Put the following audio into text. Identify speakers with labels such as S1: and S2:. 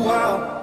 S1: while.